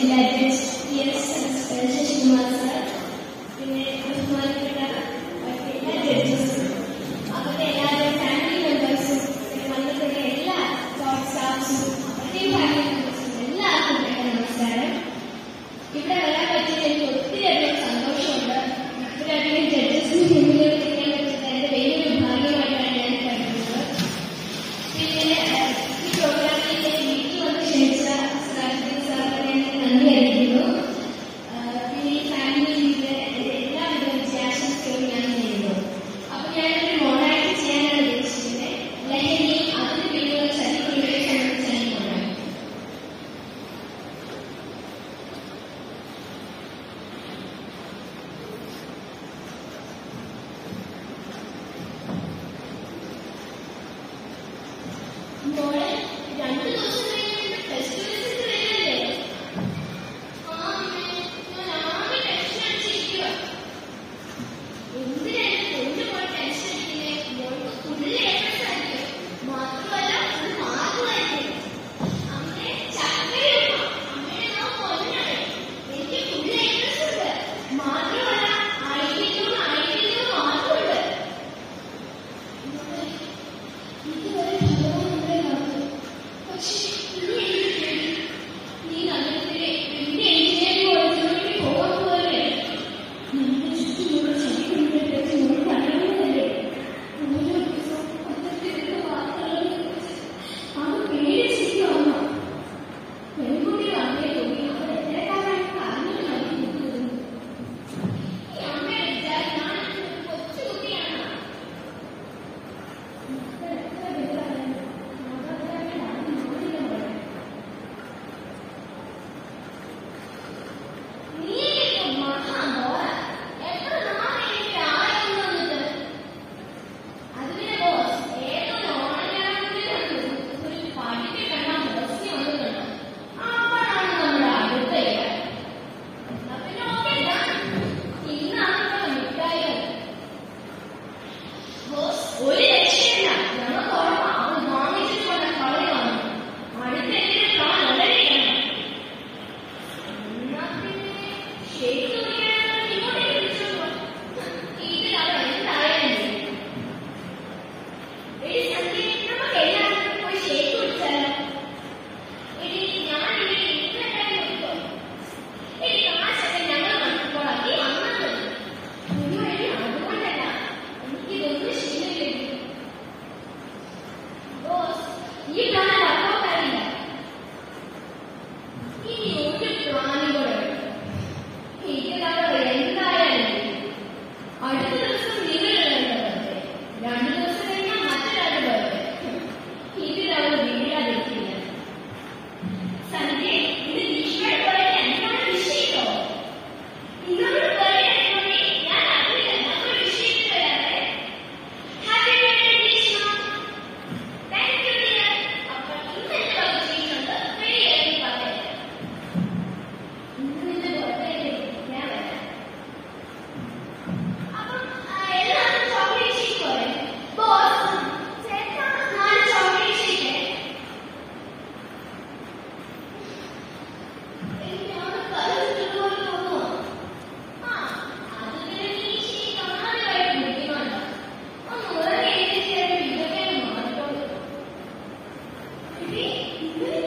ജില്ലാ judge T S Sasikumar sir പിന്നെ ബഹുമാനപ്പെട്ട Lord. Amen.